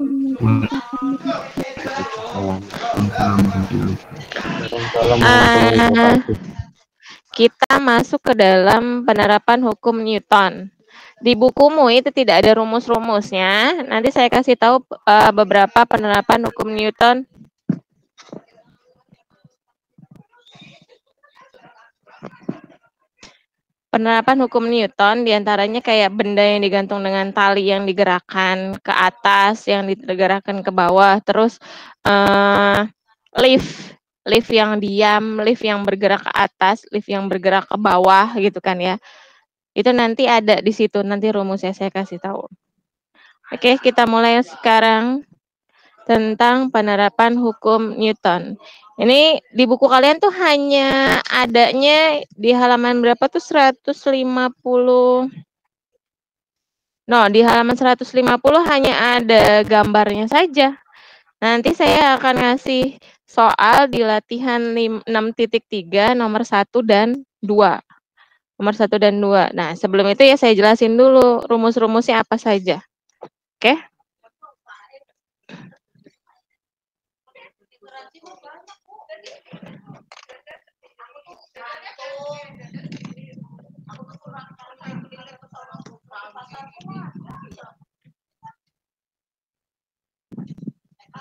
Uh, kita masuk ke dalam penerapan hukum Newton. Di bukumu itu tidak ada rumus-rumusnya. Nanti saya kasih tahu uh, beberapa penerapan hukum Newton. Penerapan hukum Newton di antaranya kayak benda yang digantung dengan tali yang digerakkan ke atas, yang digerakkan ke bawah, terus uh, lift, lift yang diam, lift yang bergerak ke atas, lift yang bergerak ke bawah gitu kan ya. Itu nanti ada di situ, nanti rumusnya saya kasih tahu. Oke, kita mulai sekarang tentang penerapan hukum Newton. Ini di buku kalian tuh hanya adanya di halaman berapa tuh 150 No, di halaman 150 hanya ada gambarnya saja. Nanti saya akan ngasih soal di latihan 6.3 nomor 1 dan 2. Nomor 1 dan 2. Nah, sebelum itu ya saya jelasin dulu rumus-rumusnya apa saja. Oke? Okay?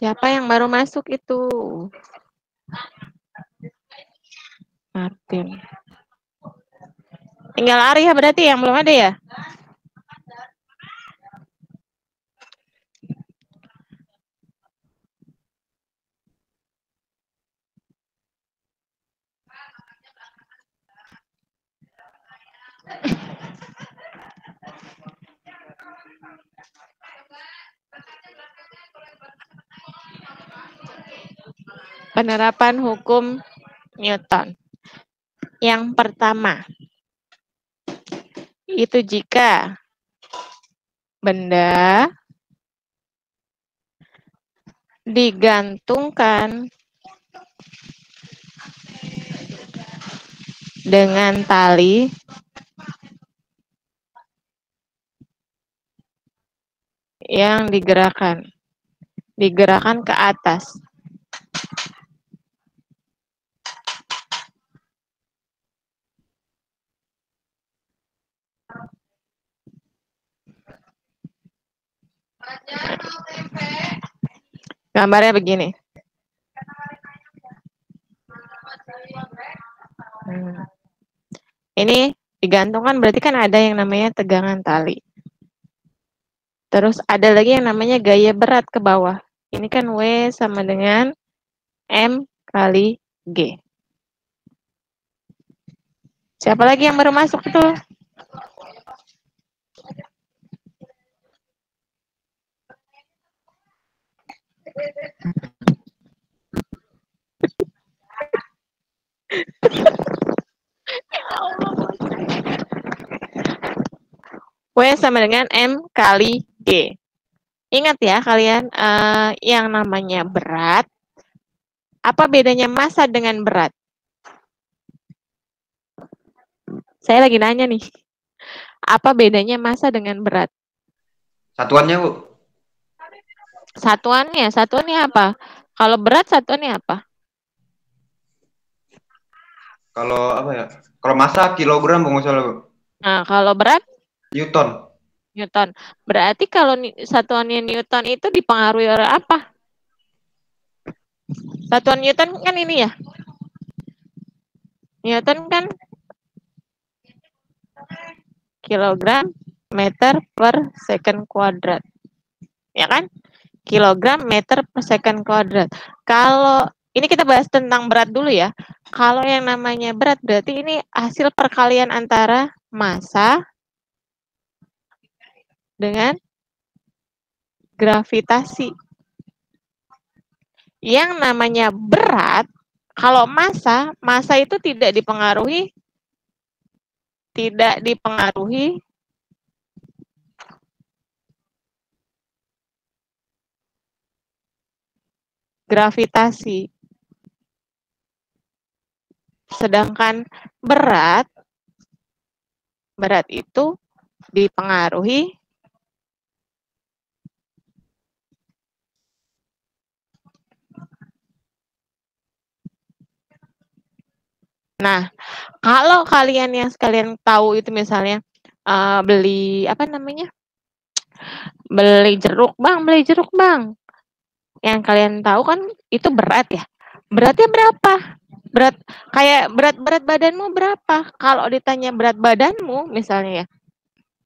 Siapa yang baru masuk itu? Martin. Tinggal Arya berarti yang belum ada ya? Penerapan hukum Newton. Yang pertama, itu jika benda digantungkan dengan tali yang digerakkan digerakkan ke atas Gambarnya begini. Hmm. Ini digantungkan berarti kan ada yang namanya tegangan tali. Terus ada lagi yang namanya gaya berat ke bawah. Ini kan W sama dengan M kali G. Siapa lagi yang baru masuk itu? W sama dengan M kali G. Ingat ya kalian, uh, yang namanya berat, apa bedanya massa dengan berat? Saya lagi nanya nih. Apa bedanya massa dengan berat? Satuannya, Bu. Satuannya, satuannya apa? Kalau berat satuannya apa? Kalau apa ya? Kalau massa kilogram Bu. Nah, kalau berat? Newton. Newton. Berarti kalau satuannya Newton itu dipengaruhi oleh apa? Satuan Newton kan ini ya. Newton kan kilogram meter per second kuadrat. Ya kan? Kilogram meter per second kuadrat. Kalau ini kita bahas tentang berat dulu ya. Kalau yang namanya berat berarti ini hasil perkalian antara massa dengan gravitasi. Yang namanya berat, kalau massa, massa itu tidak dipengaruhi tidak dipengaruhi gravitasi. Sedangkan berat berat itu dipengaruhi Nah, kalau kalian yang sekalian tahu itu misalnya uh, beli apa namanya? Beli jeruk, Bang, beli jeruk, Bang. Yang kalian tahu kan itu berat ya. Beratnya berapa? Berat kayak berat berat badanmu berapa? Kalau ditanya berat badanmu misalnya ya,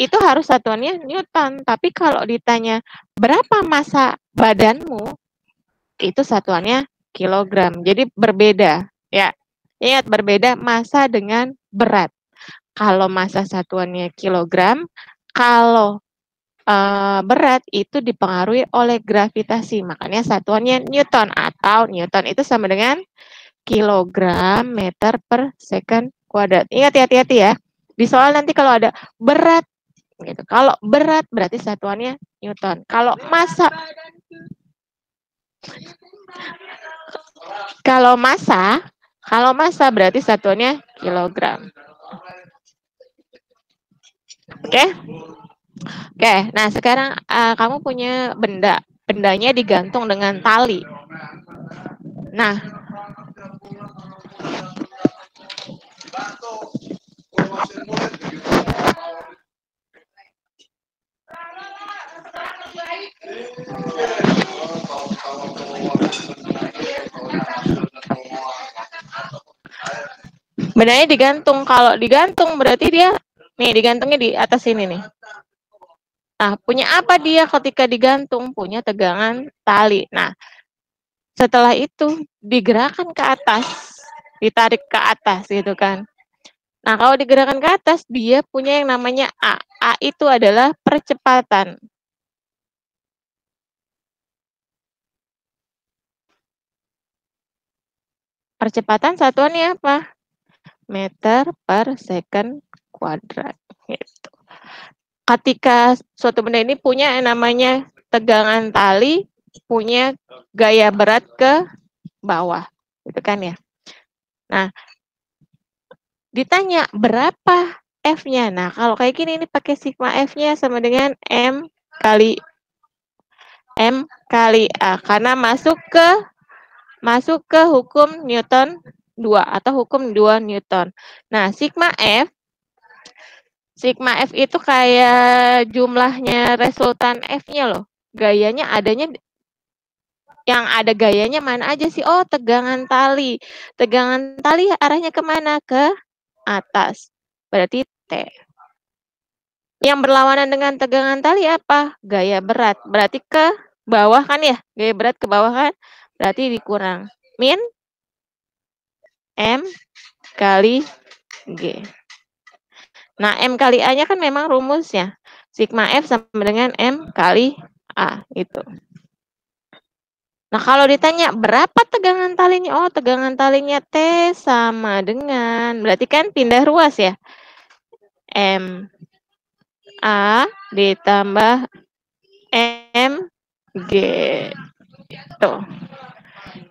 itu harus satuannya Newton. Tapi kalau ditanya berapa masa badanmu, itu satuannya kilogram. Jadi berbeda ya. Ingat berbeda massa dengan berat. Kalau massa satuannya kilogram, kalau uh, berat itu dipengaruhi oleh gravitasi. Makanya satuannya newton atau newton itu sama dengan kilogram meter per second kuadrat. Ingat hati-hati ya. Di soal nanti kalau ada berat gitu. Kalau berat berarti satuannya newton. Kalau massa kalau massa kalau massa berarti satuannya kilogram. Oke? Okay? Oke, nah sekarang uh, kamu punya benda. Bendanya digantung dengan tali. Nah, Benarnya digantung. Kalau digantung berarti dia nih digantungnya di atas sini nih. Nah, punya apa dia ketika digantung? Punya tegangan tali. Nah, setelah itu digerakkan ke atas, ditarik ke atas gitu kan. Nah, kalau digerakkan ke atas, dia punya yang namanya A. A itu adalah percepatan. Percepatan satuannya apa? meter per second kuadrat. Gitu. Ketika suatu benda ini punya yang namanya tegangan tali, punya gaya berat ke bawah, gitu kan ya. Nah, ditanya berapa F-nya. Nah, kalau kayak gini ini pakai sigma F-nya sama dengan M kali M kali A karena masuk ke masuk ke hukum Newton 2 atau hukum 2 Newton. Nah, sigma F sigma F itu kayak jumlahnya resultan F-nya loh. Gayanya adanya yang ada gayanya mana aja sih? Oh, tegangan tali. Tegangan tali arahnya ke mana? Ke atas. Berarti T. Yang berlawanan dengan tegangan tali apa? Gaya berat. Berarti ke bawah kan ya? Gaya berat ke bawah kan? Berarti dikurang. Min M kali G. Nah, M kali A-nya kan memang rumusnya. Sigma F sama dengan M kali A. Itu. Nah, kalau ditanya berapa tegangan talinya? Oh, tegangan talinya T sama dengan, berarti kan pindah ruas ya. M A ditambah M G. Tuh.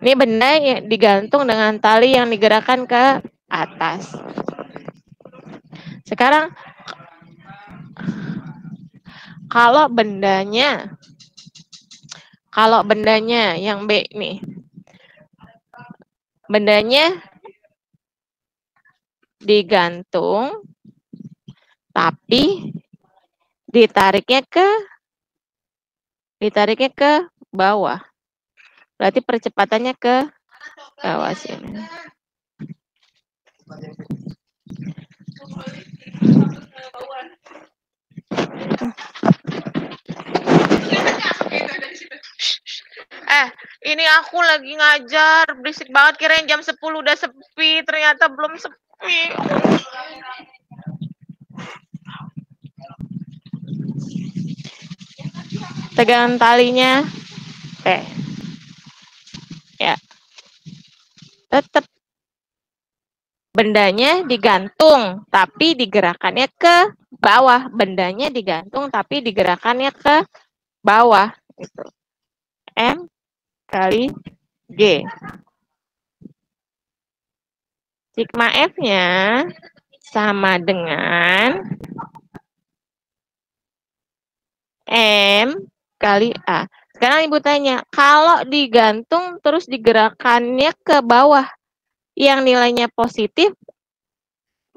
Ini benda yang digantung dengan tali yang digerakkan ke atas. Sekarang kalau bendanya kalau bendanya yang B nih. Bendanya digantung tapi ditariknya ke ditariknya ke bawah. Berarti percepatannya ke bawah sini. Eh, ini aku lagi ngajar, berisik banget kirain jam 10 udah sepi, ternyata belum sepi. tegangan talinya T. Ya. Tetap bendanya digantung, tapi digerakkannya ke bawah. Bendanya digantung, tapi digerakkannya ke bawah. Gitu. M kali G. Sigma F-nya sama dengan M kali A. Sekarang Ibu tanya, kalau digantung terus digerakkannya ke bawah, yang nilainya positif,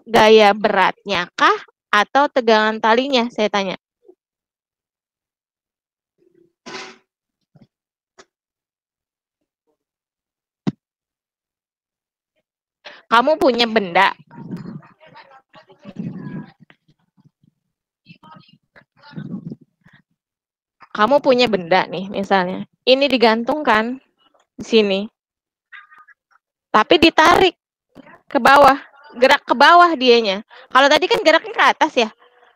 gaya beratnya kah atau tegangan talinya? Saya tanya. Kamu punya benda. Kamu punya benda nih, misalnya. Ini digantungkan di sini. Tapi ditarik ke bawah. Gerak ke bawah dianya. Kalau tadi kan geraknya ke atas ya.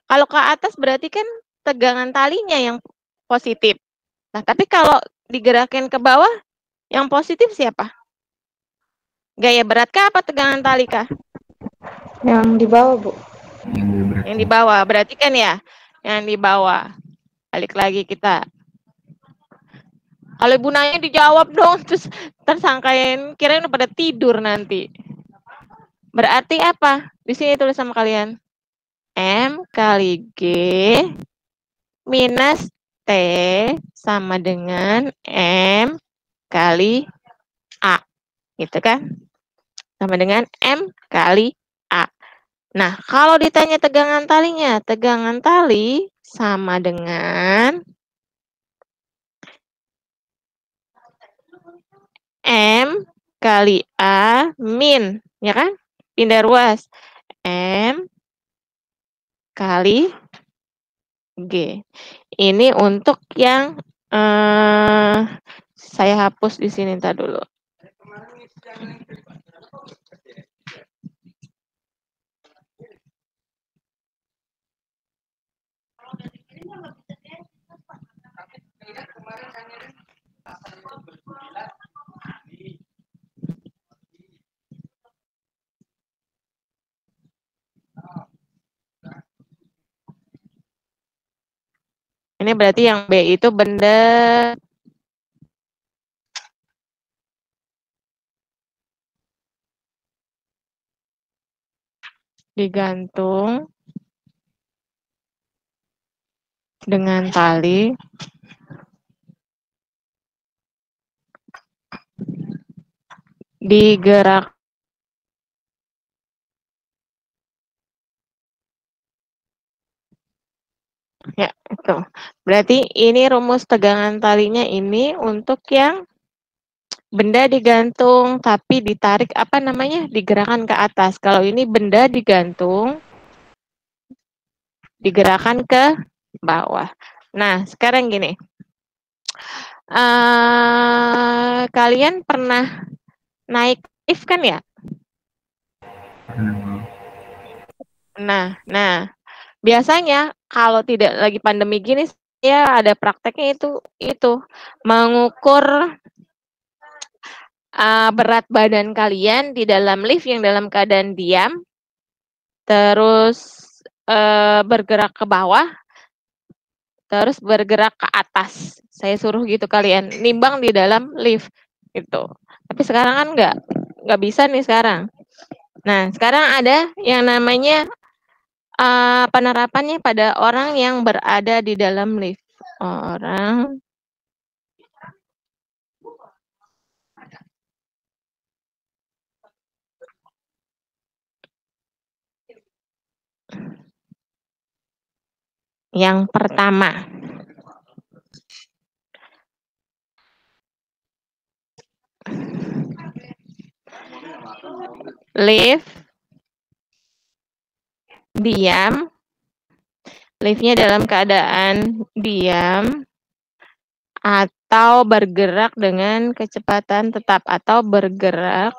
Kalau ke atas berarti kan tegangan talinya yang positif. Nah, tapi kalau digerakin ke bawah, yang positif siapa? Gaya berat kah apa tegangan tali kah? Yang di bawah, Bu. Yang di bawah. Berarti kan ya, yang di bawah. Balik lagi kita. Kalau ibu nanya dijawab dong, terus tersangkain kirain pada tidur nanti. Berarti apa? Di sini tulis sama kalian. M kali G minus T sama dengan M kali A. Gitu kan? Sama dengan M kali A. Nah, kalau ditanya tegangan talinya, tegangan tali sama dengan M kali A min, ya kan? Pindah ruas. M kali G. Ini untuk yang eh, saya hapus di sini ntar dulu. Ini berarti yang B itu benda digantung dengan tali. Digerak Ya, itu. Berarti ini rumus tegangan talinya ini untuk yang benda digantung tapi ditarik apa namanya? digerakkan ke atas. Kalau ini benda digantung digerakkan ke bawah. Nah, sekarang gini. Uh, kalian pernah naik lift kan ya? Nah, nah biasanya kalau tidak lagi pandemi gini ya ada prakteknya itu itu mengukur uh, berat badan kalian di dalam lift yang dalam keadaan diam terus uh, bergerak ke bawah terus bergerak ke atas. Saya suruh gitu kalian nimbang di dalam lift gitu. Tapi sekarang kan nggak nggak bisa nih sekarang. Nah sekarang ada yang namanya uh, penerapannya pada orang yang berada di dalam lift. Orang yang pertama. Lift diam, liftnya dalam keadaan diam, atau bergerak dengan kecepatan tetap, atau bergerak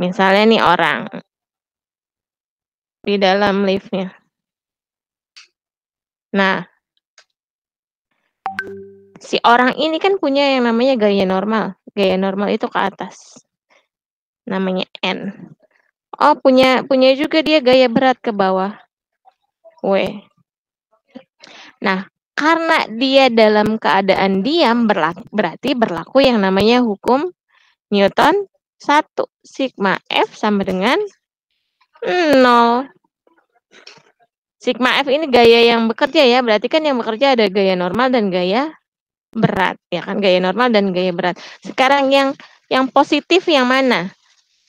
Misalnya nih orang di dalam liftnya. Nah, si orang ini kan punya yang namanya gaya normal. Gaya normal itu ke atas. Namanya N. Oh, punya punya juga dia gaya berat ke bawah. W. Nah, karena dia dalam keadaan diam berlaku, berarti berlaku yang namanya hukum Newton 1. Sigma F sama dengan 0. Sigma F ini gaya yang bekerja ya, berarti kan yang bekerja ada gaya normal dan gaya berat, ya kan? Gaya normal dan gaya berat. Sekarang yang yang positif yang mana?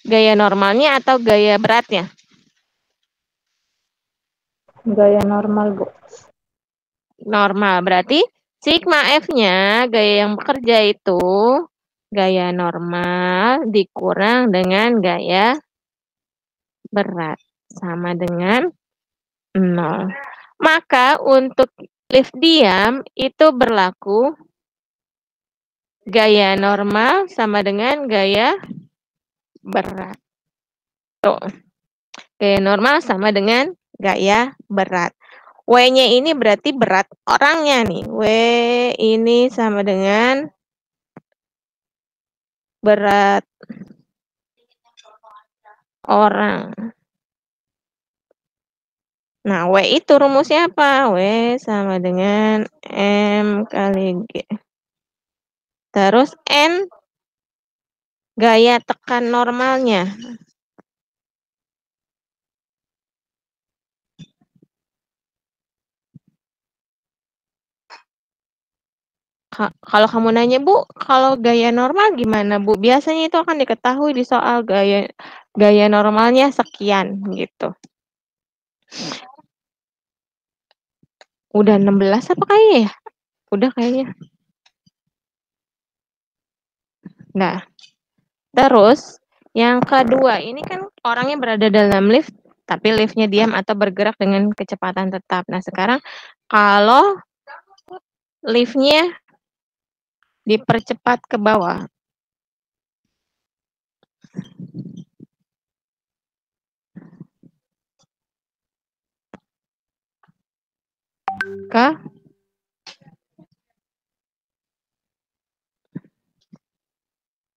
Gaya normalnya atau gaya beratnya? Gaya normal, Bu. Normal, berarti sigma F-nya gaya yang bekerja itu gaya normal dikurang dengan gaya berat sama dengan 0. Maka untuk lift diam itu berlaku gaya normal sama dengan gaya berat. Tuh. Gaya normal sama dengan gaya berat. W-nya ini berarti berat orangnya nih. W ini sama dengan berat orang. Nah, W itu rumusnya apa? W sama dengan M kali G. Terus N gaya tekan normalnya. Kalau kamu nanya, Bu, kalau gaya normal gimana, Bu? Biasanya itu akan diketahui di soal gaya gaya normalnya sekian gitu. Udah 16 apa kayaknya ya? Udah kayaknya. Nah, terus yang kedua, ini kan orangnya berada dalam lift, tapi liftnya diam atau bergerak dengan kecepatan tetap. Nah, sekarang kalau liftnya dipercepat ke bawah. Ke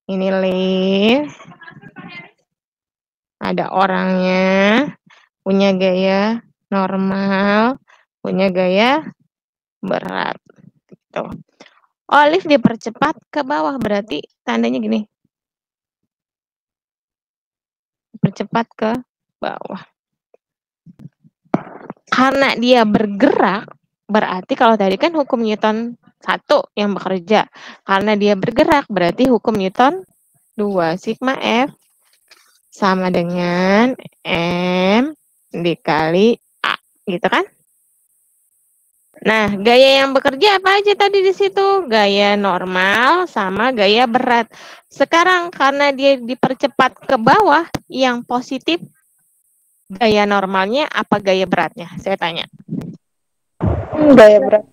ini lift. Ada orangnya, punya gaya normal, punya gaya berat. Gitu. Lift dipercepat ke bawah, berarti tandanya gini. Percepat ke bawah. Karena dia bergerak, berarti kalau tadi kan hukum Newton satu yang bekerja. Karena dia bergerak, berarti hukum Newton 2. Sigma F sama dengan M dikali A. Gitu kan? Nah, gaya yang bekerja apa aja tadi di situ? Gaya normal sama gaya berat. Sekarang karena dia dipercepat ke bawah, yang positif gaya normalnya apa gaya beratnya? Saya tanya. Gaya berat.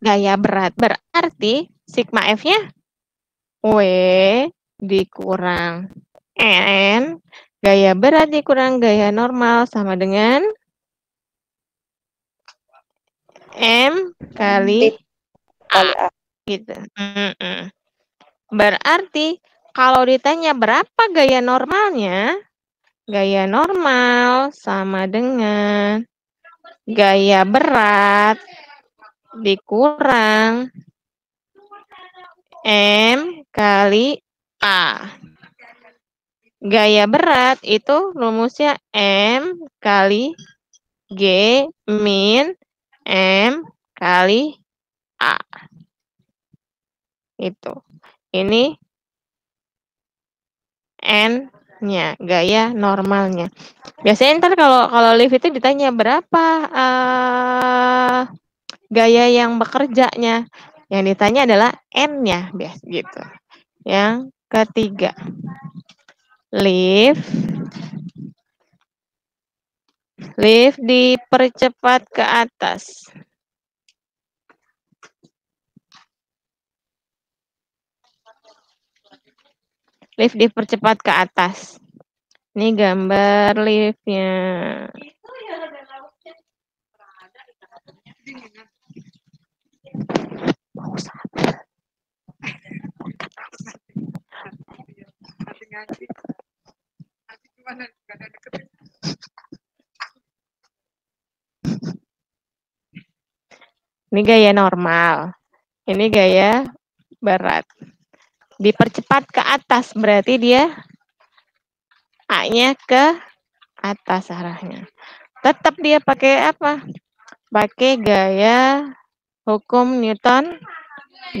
Gaya berat. Berarti sigma F-nya W dikurang N. Gaya berat dikurang gaya normal sama dengan M kali A. Gitu. Mm -mm. Berarti kalau ditanya berapa gaya normalnya, gaya normal sama dengan gaya berat dikurang M kali A. Gaya berat itu rumusnya M kali G min M kali A. Itu. Ini N-nya, gaya normalnya. Biasanya ntar kalau kalau lift itu ditanya berapa uh, gaya yang bekerjanya. Yang ditanya adalah N-nya, bias gitu. Yang ketiga. Lift Lift dipercepat ke atas. Lift dipercepat ke atas. Ini gambar liftnya. Ini gaya normal. Ini gaya berat. Dipercepat ke atas berarti dia A-nya ke atas arahnya. Tetap dia pakai apa? Pakai gaya hukum Newton 2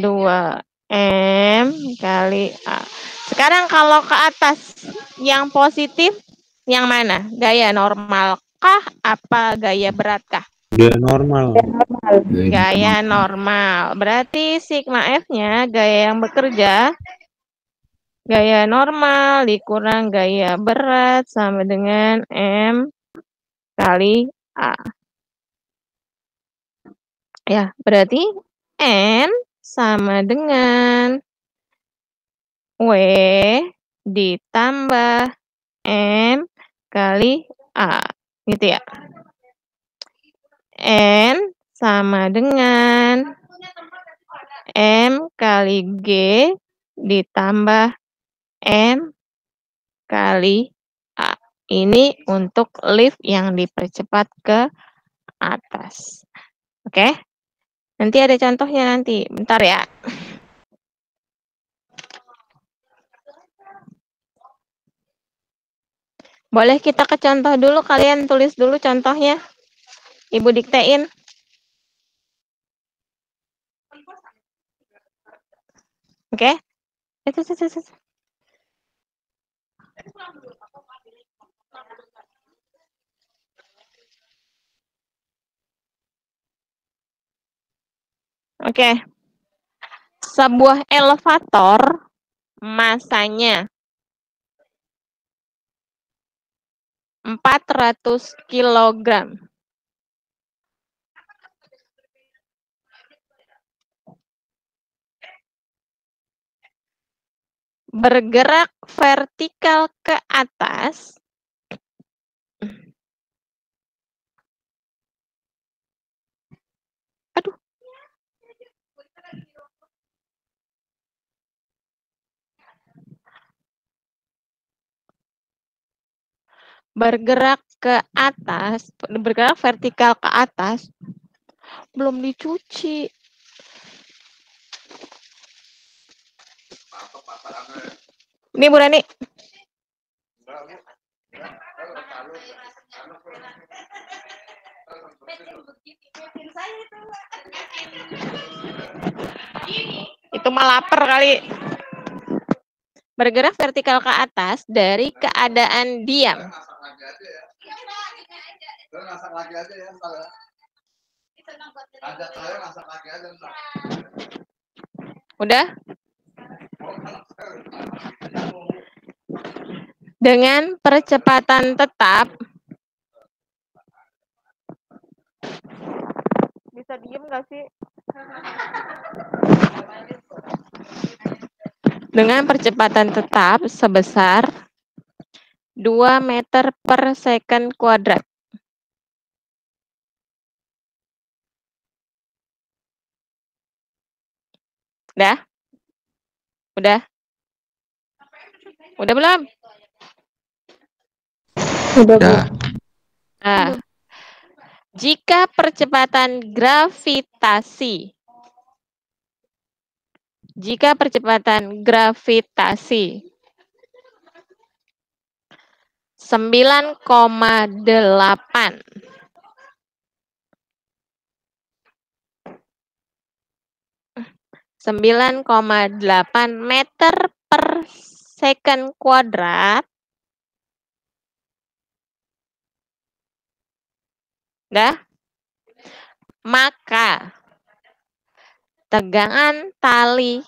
M kali A. Sekarang kalau ke atas yang positif yang mana? Gaya normal kah apa gaya berat kah? Gaya normal. normal. Gaya normal. Berarti sigma F-nya gaya yang bekerja gaya normal dikurang gaya berat sama dengan M kali A. Ya, berarti N sama dengan W ditambah M kali A. Gitu ya. N sama dengan M kali G ditambah M kali A. Ini untuk lift yang dipercepat ke atas. Oke? Nanti ada contohnya nanti. Bentar ya. Boleh kita ke contoh dulu, kalian tulis dulu contohnya. Ibu diktein. Oke? Itu. Oke. Sebuah elevator masanya 400 kilogram. Bergerak vertikal ke atas Aduh. Bergerak ke atas, bergerak vertikal ke atas, belum dicuci. Ini Bu Rani. Itu mah lapar kali. Bergerak vertikal ke atas dari keadaan diam. Udah? Dengan percepatan tetap bisa diem nggak sih? Dengan percepatan tetap sebesar 2 meter per second kuadrat. Udah? Udah? Udah belum? Udah. Nah, jika percepatan gravitasi jika percepatan gravitasi 9,8 9,8 meter per second kuadrat Dah? Maka tegangan tali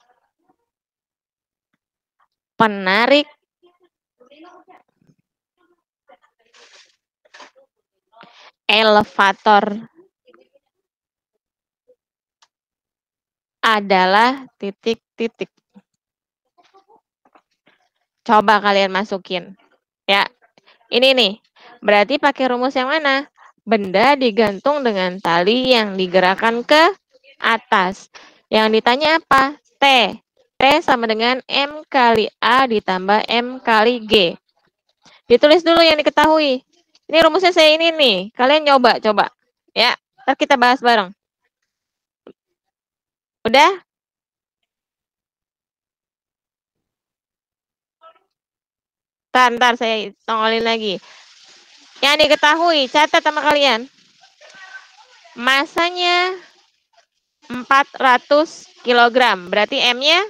penarik elevator adalah titik-titik. Coba kalian masukin. Ya, Ini nih. Berarti pakai rumus yang mana? Benda digantung dengan tali yang digerakkan ke atas. Yang ditanya apa? T. T sama dengan M kali A ditambah M kali G. Ditulis dulu yang diketahui. Ini rumusnya saya ini nih. Kalian nyoba, coba. Ya, ntar kita bahas bareng. Udah? Ntar, ntar saya tongolin lagi. Yang diketahui, catat sama kalian. Masanya 400 kg. Berarti M-nya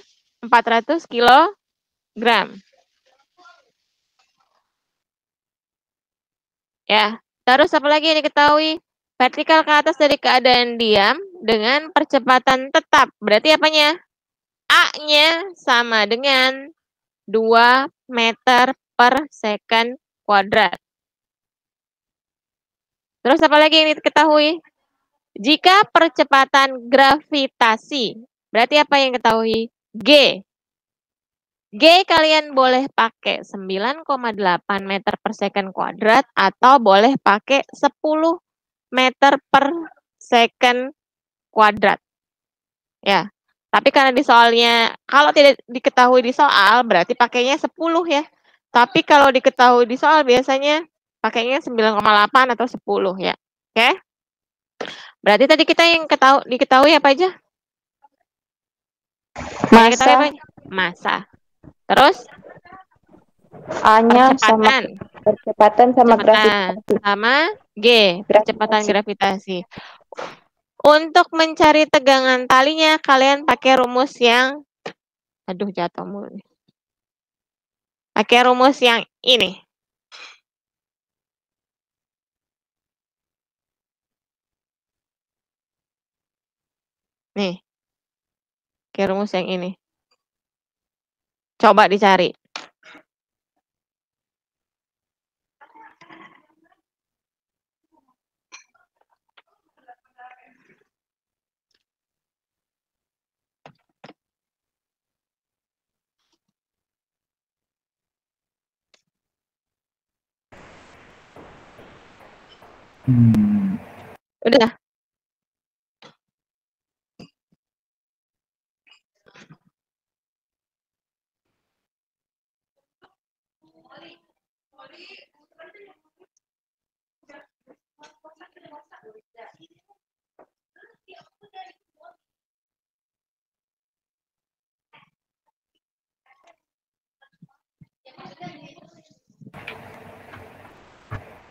400 kg. Ya, terus apa lagi yang diketahui? Vertikal ke atas dari keadaan diam dengan percepatan tetap. Berarti apanya? A-nya sama dengan 2 meter per second kuadrat. Terus apa lagi yang diketahui? Jika percepatan gravitasi, berarti apa yang diketahui? G. G kalian boleh pakai 9,8 meter per second kuadrat atau boleh pakai 10 meter per second kuadrat. Ya, tapi karena di soalnya, kalau tidak diketahui di soal, berarti pakainya 10 ya. Tapi kalau diketahui di soal biasanya pakainya 9,8 atau 10 ya. Oke? Berarti tadi kita yang ketahui, diketahui apa aja? Masa. Apa aja? Masa. Terus? A-nya sama Percepatan. percepatan sama Percepatan. gravitasi. Sama G. Percepatan Gravitasi. gravitasi. Untuk mencari tegangan talinya, kalian pakai rumus yang... Aduh, jatuh mulu. Pakai rumus yang ini. Nih. Pakai rumus yang ini. Coba dicari. Udah.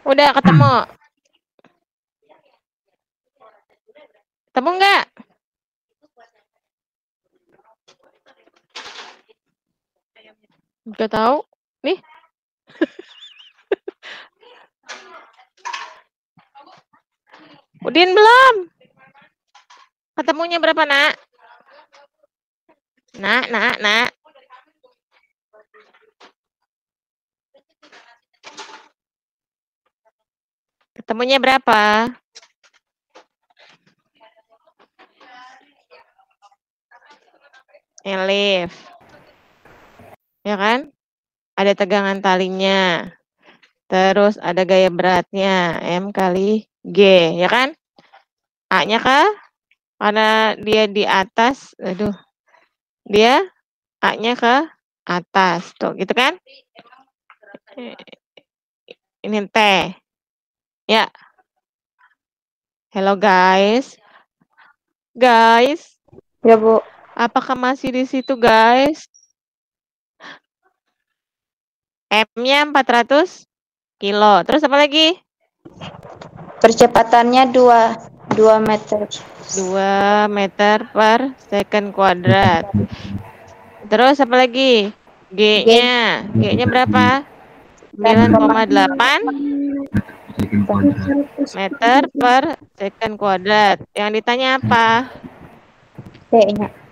Udah ketemu. Ketemu nggak? Nggak tahu. Nih. Udin belum. Ketemunya berapa, nak? Nak, nak, nak. Ketemunya berapa? Elif. Ya kan? Ada tegangan talinya. Terus ada gaya beratnya, M kali G, ya kan? A-nya kah? Karena dia di atas, aduh. Dia A-nya ke atas. Tuh, gitu kan? Ini T. Ya. Hello guys. Guys, Ya, Bu. Apakah masih di situ guys? M-nya 400 kilo. Terus apa lagi? Percepatannya 2 2 meter. 2 meter per second kuadrat. Terus apa lagi? G-nya. G-nya berapa? 9,8 meter per second kuadrat. Yang ditanya apa? T-nya.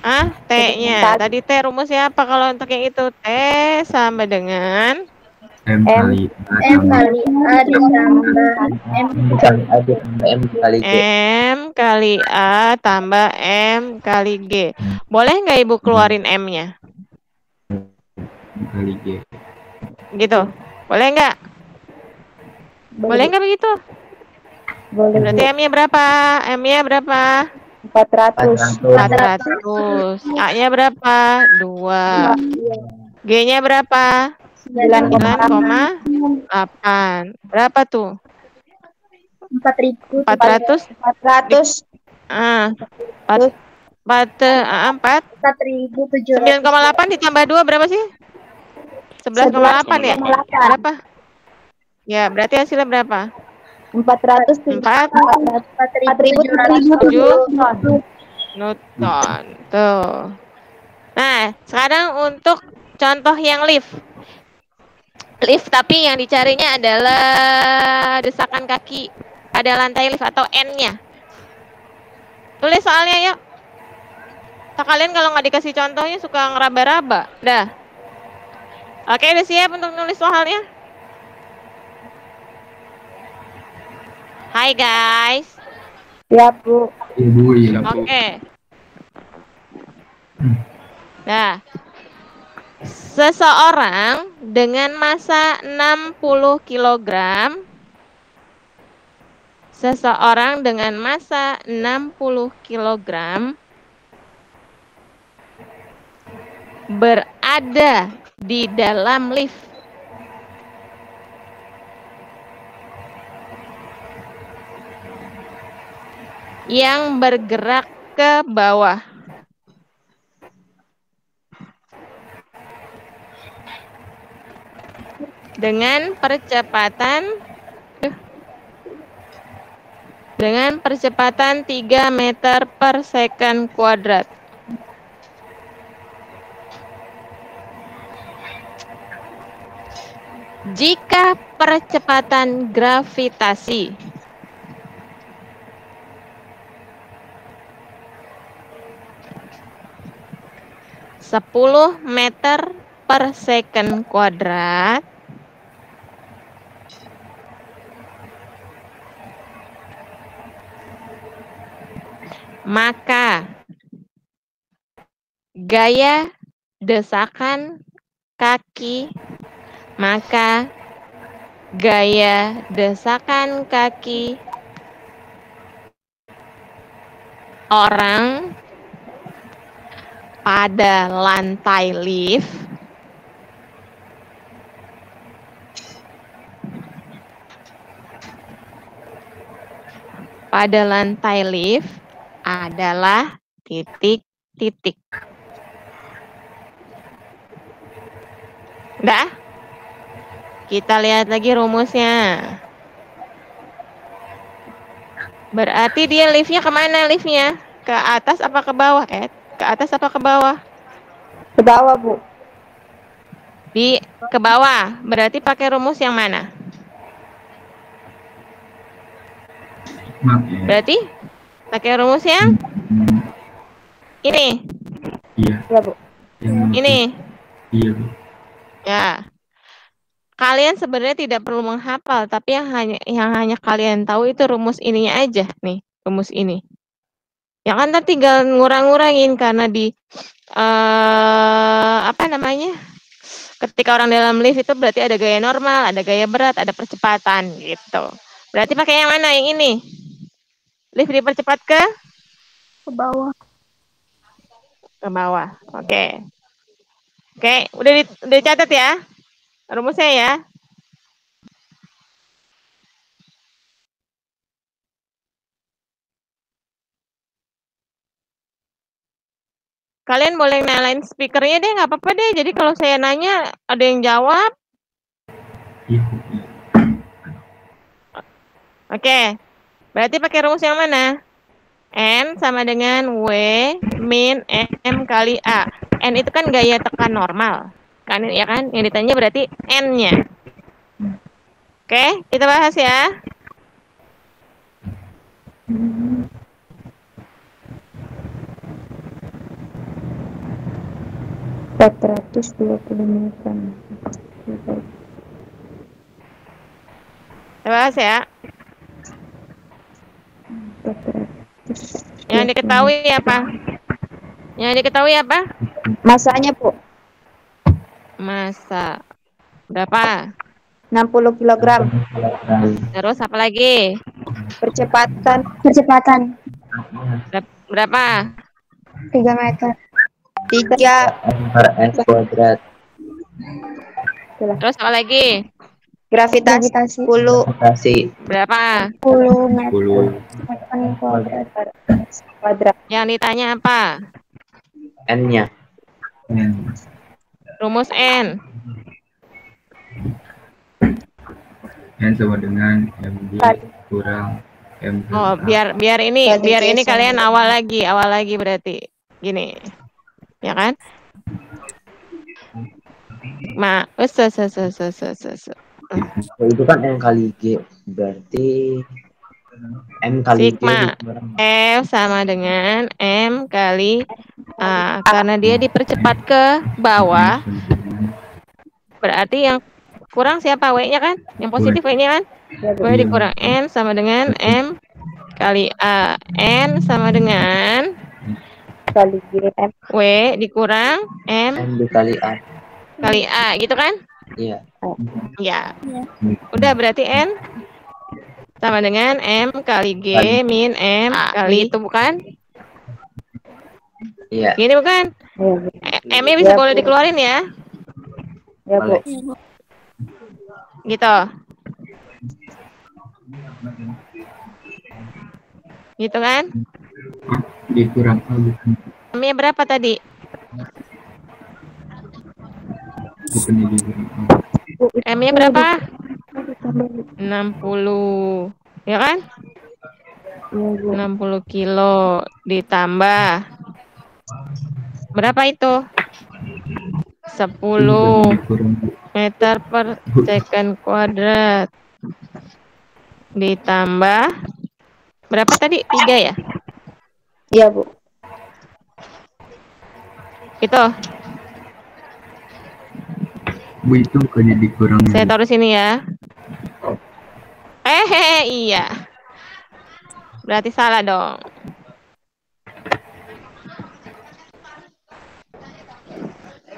Ah, T-nya. Tadi T rumusnya apa kalau untuk yang itu? T sama dengan M kali A M tambah kali A ditambah M M kali A ditambah M kali G. M kali A tambah M kali G. Boleh nggak Ibu keluarin M-nya? M kali G. Gitu. Boleh nggak? Boleh nggak begitu? Boleh. Berarti M-nya berapa? M-nya berapa? 400. 400. A-nya berapa? 2. G-nya berapa? 9,8. 9,8. Berapa tuh? Empat ribu. 400? 400. Ah. 4 4 ah, 4 Empat ribu tujuh ratus. 9,8 ditambah 2 berapa sih? 11,8 ya? 11,8. Berapa? Ya, berarti hasilnya berapa? 400. 4 Empat ribu tujuh ratus. 4.700. Newton. Tuh. Nah, sekarang untuk contoh yang lift. Lift tapi yang dicarinya adalah desakan kaki pada lantai lift atau N-nya. Tulis soalnya yuk. Tak kalian kalau nggak dikasih contohnya suka ngeraba-raba. Dah. Oke, udah siap untuk nulis soalnya? Hai guys. Ya, Bu. Ibu ya. Oke. Nah, seseorang dengan masa 60 kg seseorang dengan masa 60 kg berada di dalam lift yang bergerak ke bawah. Dengan percepatan dengan percepatan 3 meter per second kuadrat. Jika percepatan gravitasi sepuluh meter per second kuadrat. Maka gaya desakan kaki maka gaya desakan kaki orang pada lantai lift pada lantai lift adalah titik-titik. Udah? Kita lihat lagi rumusnya. Berarti dia liftnya ke mana liftnya? Ke atas apa ke bawah, Ed? Ke atas apa ke bawah? Ke bawah, Bu. Di ke bawah. Berarti pakai rumus yang mana? Berarti pakai rumus yang ini. Iya. Ya, Bu. Ini. Iya, Bu. Ya. Kalian sebenarnya tidak perlu menghafal, tapi yang hanya yang hanya kalian tahu itu rumus ininya aja nih, rumus ini. Ya kan ntar tinggal ngurang-ngurangin karena di eh apa namanya? Ketika orang dalam lift itu berarti ada gaya normal, ada gaya berat, ada percepatan gitu. Berarti pakai yang mana? Yang ini. Lift dipercepat ke Ke bawah. ke bawah. Oke. Oke, udah di, udah dicatat ya. Rumusnya ya. Kalian boleh nyalain speakernya deh, nggak apa-apa deh. Jadi kalau saya nanya, ada yang jawab. Oke. Berarti pakai rumus yang mana? N sama dengan W min M kali A. N itu kan gaya tekan normal. Kan ya kan? Yang ditanya berarti N-nya. Oke, kita bahas ya. Empat ratus dua puluh meter. Kita bahas ya. Yang diketahui apa? Yang diketahui apa? Masanya, Bu. Masa. Berapa? 60 kilogram. Terus apa lagi? Percepatan Percepatan Ber- Berapa? 3 meter. 3 M per S kuadrat. Terus apa lagi? gravitasi Gravitasi 10 Gravitasi Berapa? 10 meter 10 kuadrat. kuadrat. Yang ditanya apa? N-nya. N Rumus N. N sama dengan MG kurang M per Oh, biar biar ini biar ini kalian awal lagi, awal lagi berarti. Gini. Ya kan? Ma, us, us, us, us, us, us, us. Oh, itu kan M kali G. Berarti M kali G Sigma. F sama dengan M kali A. Karena dia dipercepat ke bawah, berarti yang kurang siapa? W-nya kan? Yang positif W-nya kan? W dikurang N sama dengan M kali A. N sama dengan kali G M W dikurang M M dikali A. kali A, gitu kan? Iya. Ya. Udah berarti N sama dengan M kali G min M kali itu bukan? Iya. Gini bukan? ya, Bu. E- M-nya bisa Ya, boleh Bu. dikeluarin ya? ya Bu. Gitu. Gitu kan? Dikurang bukan M-nya berapa tadi? bukan dikurang A. M-nya berapa? 60. Ya kan? ya Bu 60 kilo ditambah berapa itu? 10 dikurang meter per second kuadrat ditambah berapa tadi? 3 ya? Iya Bu Itu Bu itu bukannya dikurang saya taruh sini ya. Eh, iya. Berarti salah dong.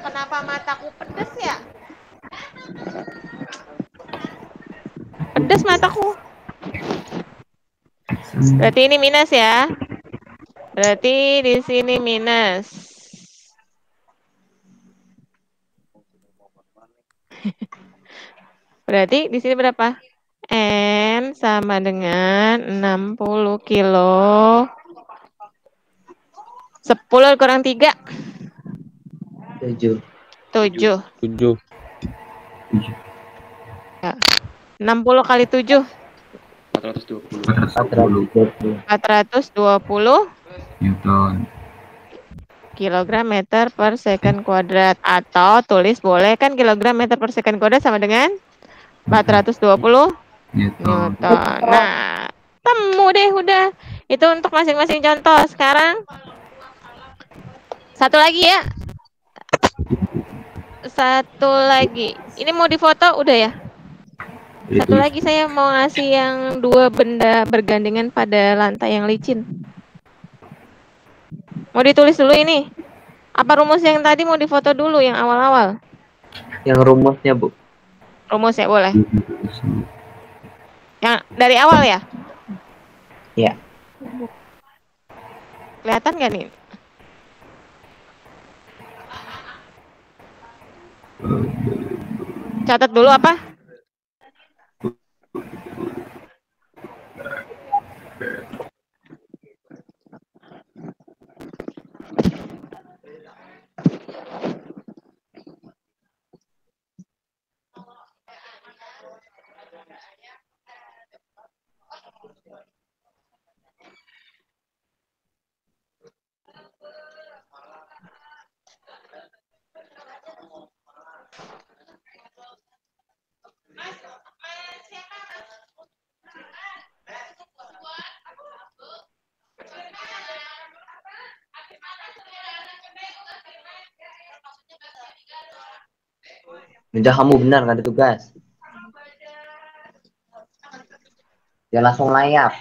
Kenapa mataku pedes ya? Pedes mataku. Berarti ini minus ya. Berarti di sini minus. Berarti di sini berapa? N sama dengan 60 kilo. 10 kurang 3, 7. 7. tujuh 60 kali 7, 420 420. 420 Newton kilogram meter per second kuadrat. Atau tulis boleh kan kilogram meter per second kuadrat sama dengan 420 Newton Newton. Nah, temu deh udah. Itu untuk masing-masing contoh. Sekarang satu lagi ya. Satu lagi. Ini mau difoto udah ya? Satu lagi saya mau ngasih yang dua benda bergandengan pada lantai yang licin. Mau ditulis dulu ini. Apa rumus yang tadi mau difoto dulu yang awal-awal? Yang rumusnya, Bu. Rumus ya boleh. Yang dari awal ya? Iya. Kelihatan gak nih? Catat dulu apa? Udah kamu benar nggak ada tugas. Ya langsung layap.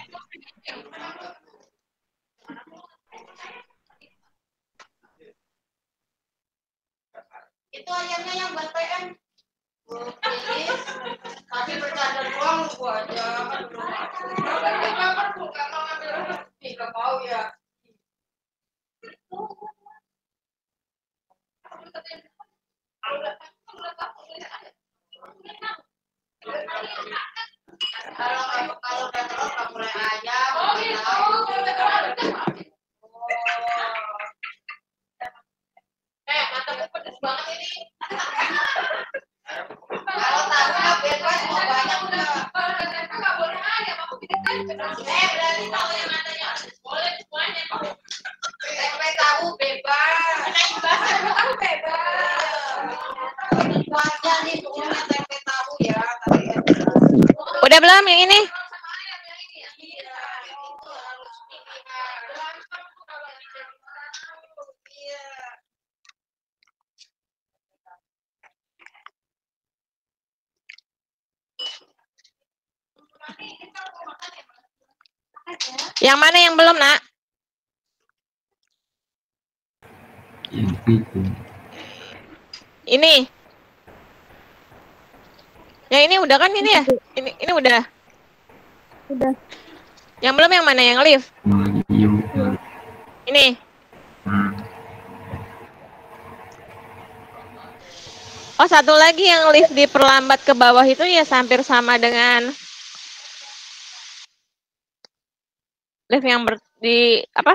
Yang mana yang belum, Nak? Ini. Yang ini udah kan ini ya? Ini ini udah. Udah. Yang belum yang mana? Yang lift? Ini. Oh, satu lagi yang lift diperlambat ke bawah itu ya hampir sama dengan lift yang ber, di apa?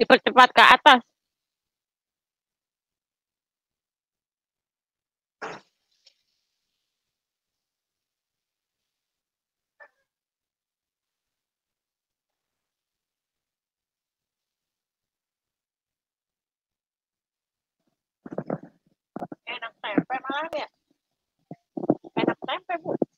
Dipercepat ke atas. Enak tempe malah ya. Enak tempe, Bu.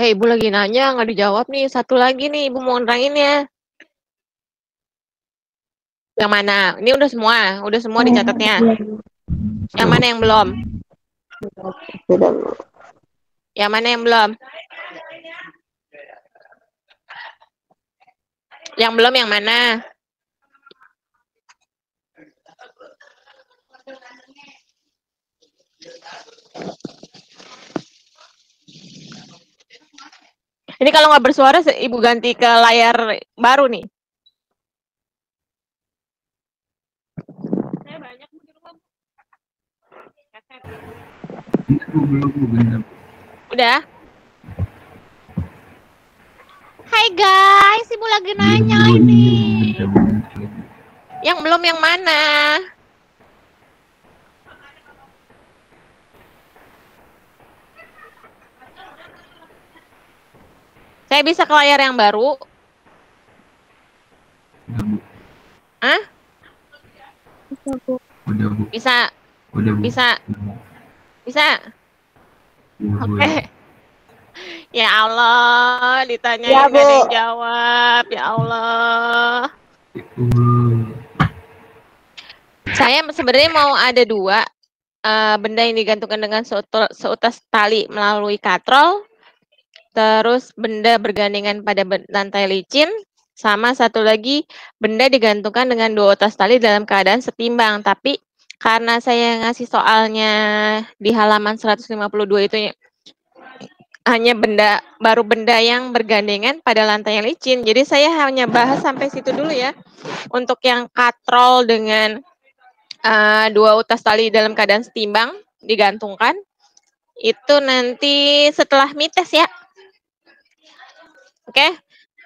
Eh, Ibu lagi nanya, nggak dijawab nih. Satu lagi nih, Ibu mau nerangin ya. Yang mana? Ini udah semua, udah semua dicatatnya. Yang mana yang belum? Yang mana yang belum? Yang belum yang mana? Ini kalau nggak bersuara, Ibu ganti ke layar baru nih. Saya banyak di rumah, belum. Udah? Hai guys, Ibu lagi nanya ini. Yang belum yang mana? Saya bisa ke layar yang baru. Udah bu, Hah? Bisa, Bu. udah bu, Bisa, udah bu. bisa, bisa. Bu. Oke. Ya Allah, ditanya Ya, Bu. yang jawab. Ya Allah. Ya. Saya sebenarnya mau ada dua eh, benda yang digantungkan dengan seutas tali melalui katrol, terus benda bergandengan pada lantai licin, sama satu lagi benda digantungkan dengan dua utas tali dalam keadaan setimbang. Tapi karena saya ngasih soalnya di halaman 152 itu ya, hanya benda baru benda yang bergandengan pada lantai yang licin. Jadi saya hanya bahas sampai situ dulu ya. Untuk yang katrol dengan eh, dua utas tali dalam keadaan setimbang digantungkan itu nanti setelah mites ya. Oke.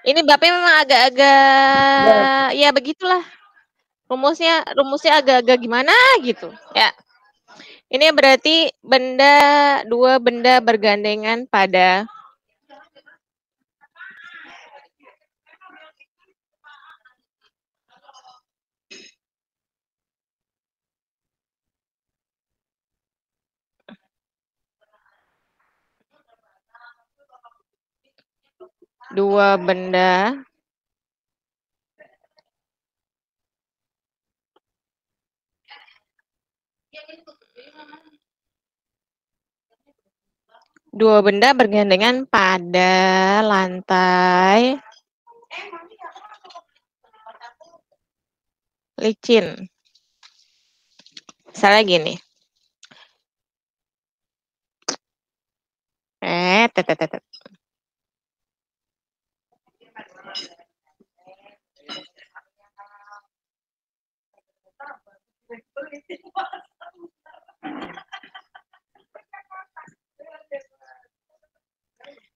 Ini Bapak memang agak-agak ya begitulah. Rumusnya rumusnya agak-agak gimana gitu, ya. Ini berarti benda dua benda bergandengan pada dua benda dua benda bergandengan pada lantai licin. Misalnya gini. Eh, tet,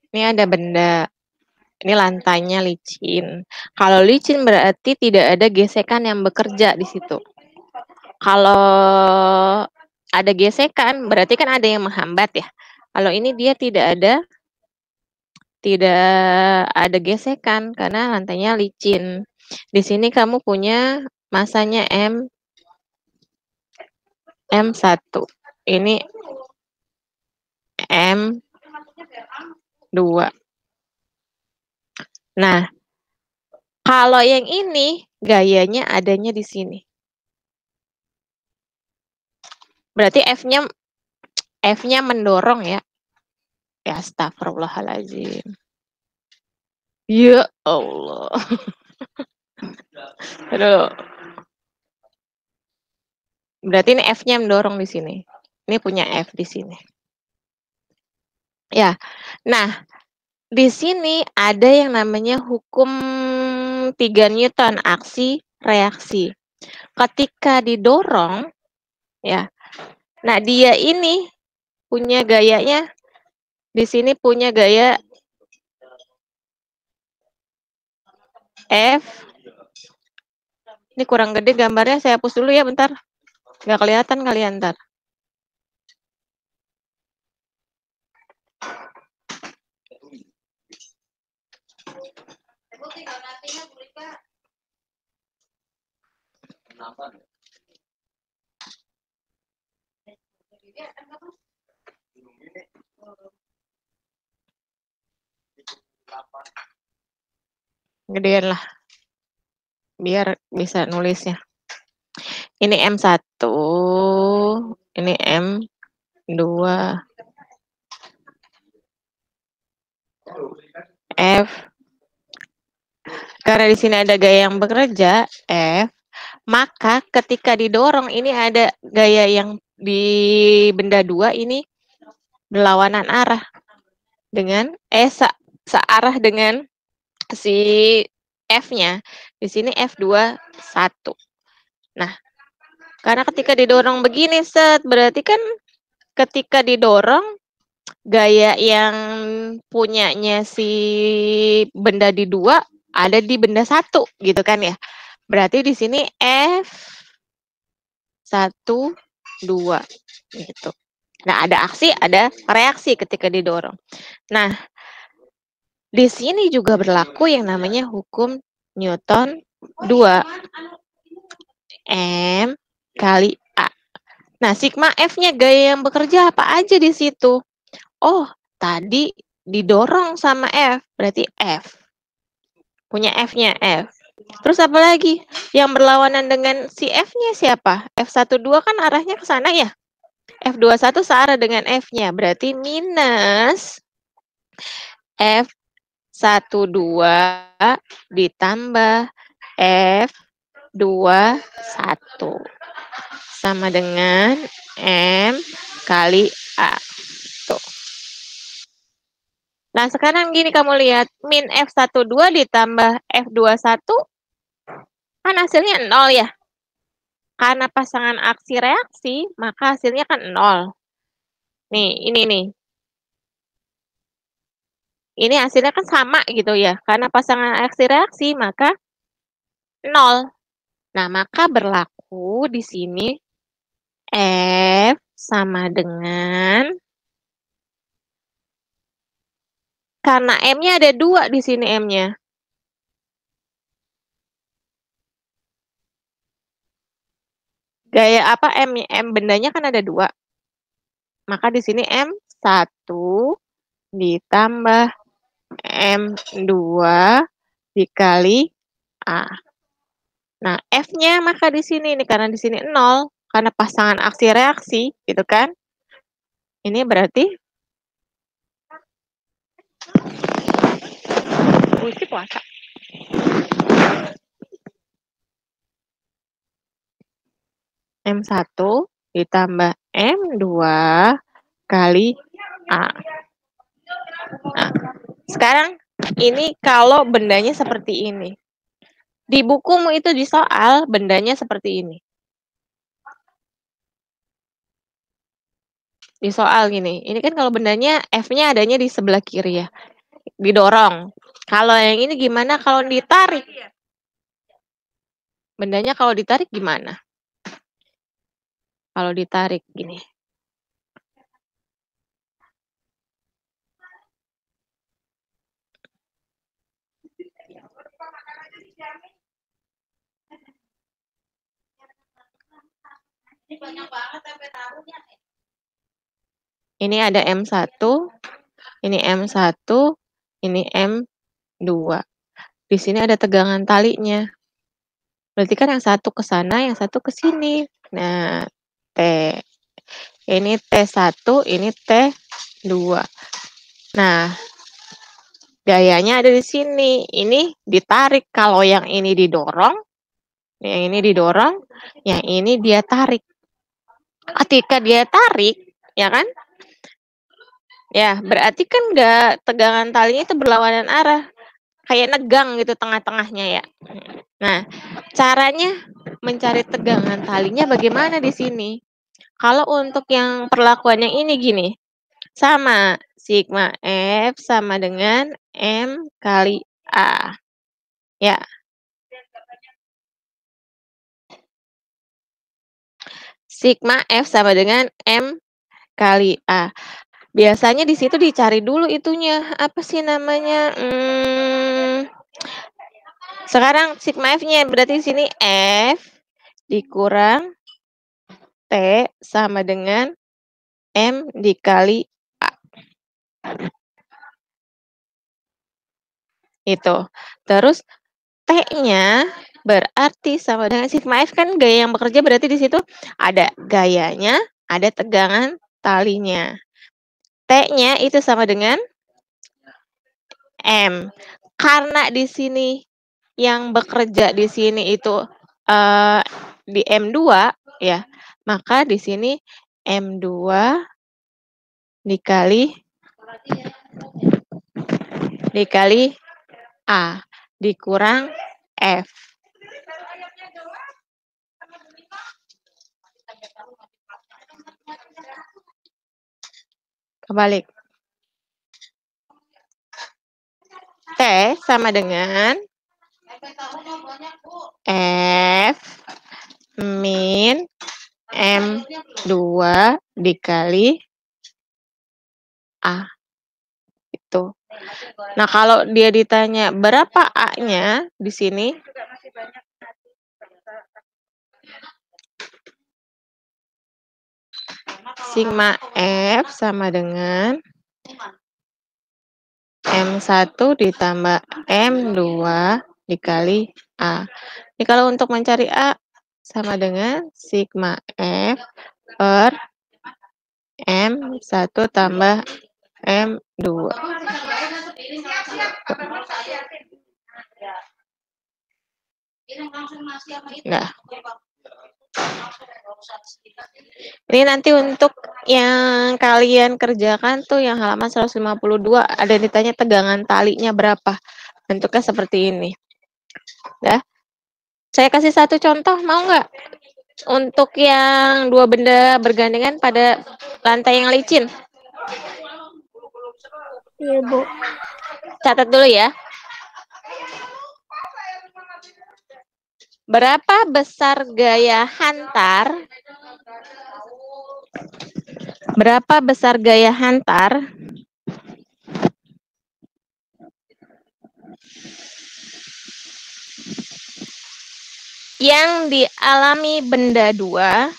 Ini ada benda. Ini lantainya licin. Kalau licin berarti tidak ada gesekan yang bekerja di situ. Kalau ada gesekan berarti kan ada yang menghambat ya. Kalau ini dia tidak ada tidak ada gesekan karena lantainya licin. Di sini kamu punya masanya M M1. Ini M2. Nah, kalau yang ini gayanya adanya di sini. Berarti F-nya F-nya mendorong ya. Ya astagfirullahaladzim. Ya Allah. Aduh. Berarti ini F-nya mendorong di sini. Ini punya F di sini. Ya. Nah, di sini ada yang namanya hukum 3 Newton, aksi reaksi. Ketika didorong ya. Nah, dia ini punya gayanya di sini punya gaya F. Ini kurang gede gambarnya, saya hapus dulu ya bentar. Nggak kelihatan kalian ntar. Gedean lah. Biar bisa nulisnya. Ini M1, ini M2, F. Karena di sini ada gaya yang bekerja, F, maka ketika didorong ini ada gaya yang di benda dua ini berlawanan arah dengan eh se searah dengan si F-nya. Di sini F2 1. Nah, karena ketika didorong begini set berarti kan ketika didorong gaya yang punyanya si benda di dua ada di benda satu gitu kan ya. Berarti di sini F satu dua gitu. Nah, ada aksi, ada reaksi ketika didorong. Nah, di sini juga berlaku yang namanya hukum Newton 2. M kali A. Nah, sigma F-nya gaya yang bekerja apa aja di situ? Oh, tadi didorong sama F, berarti F. Punya F-nya F. Terus apa lagi? Yang berlawanan dengan si F-nya siapa? F12 kan arahnya ke sana ya? F21 searah dengan F-nya, berarti minus F12 ditambah F21 sama dengan M kali A. Tuh. Nah, sekarang gini kamu lihat, min F12 ditambah F21 kan hasilnya 0 ya. Karena pasangan aksi reaksi, maka hasilnya kan 0. Nih, ini nih. Ini hasilnya kan sama gitu ya. Karena pasangan aksi reaksi, maka 0. Nah, maka berlaku di sini F sama dengan karena M-nya ada dua di sini M-nya. Gaya apa M? M bendanya kan ada dua. Maka di sini M1 ditambah M2 dikali A. Nah, F-nya maka di sini nih karena di sini 0 karena pasangan aksi reaksi gitu kan. Ini berarti Wih, puasa. M1 ditambah M2 kali A. Nah, sekarang ini kalau bendanya seperti ini. Di bukumu itu di soal bendanya seperti ini. Di soal gini, ini kan kalau bendanya F-nya adanya di sebelah kiri ya. Didorong. Kalau yang ini gimana kalau ditarik? Bendanya kalau ditarik gimana? Kalau ditarik gini. Ini ada M1, ini M1, ini M2. Di sini ada tegangan talinya. Berarti kan yang satu ke sana, yang satu ke sini. Nah, T. Ini T1, ini T2. Nah, gayanya ada di sini. Ini ditarik. Kalau yang ini didorong, yang ini didorong, yang ini dia tarik. Ketika dia tarik, ya kan? Ya, berarti kan nggak tegangan talinya itu berlawanan arah. Kayak negang gitu tengah-tengahnya ya. Nah, caranya mencari tegangan talinya bagaimana di sini? Kalau untuk yang perlakuan yang ini gini, sama sigma F sama dengan M kali A. Ya. Sigma F sama dengan M kali A. Biasanya di situ dicari dulu itunya, apa sih namanya? Hmm, sekarang sigma F-nya berarti di sini F dikurang T sama dengan M dikali A. Itu. Terus T-nya berarti sama dengan sigma F kan gaya yang bekerja berarti di situ ada gayanya, ada tegangan talinya. T-nya itu sama dengan M. Karena di sini yang bekerja di sini itu uh, di M2 ya, maka di sini M2 dikali dikali A dikurang F. Kebalik. T sama dengan F min M2 dikali A. Itu. Nah, kalau dia ditanya berapa A-nya di sini? Sigma F sama dengan M1 ditambah M2 dikali A. Ini kalau untuk mencari A sama dengan sigma F per M1 tambah M2. Nah. Ini nanti untuk yang kalian kerjakan tuh yang halaman 152 ada yang ditanya tegangan talinya berapa. Bentuknya seperti ini. Ya. Saya kasih satu contoh, mau nggak? Untuk yang dua benda bergandengan pada lantai yang licin. Iya, Bu. Catat dulu ya. Berapa besar gaya hantar? Berapa besar gaya hantar? Yang dialami benda dua